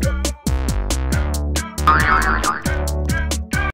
Yeah.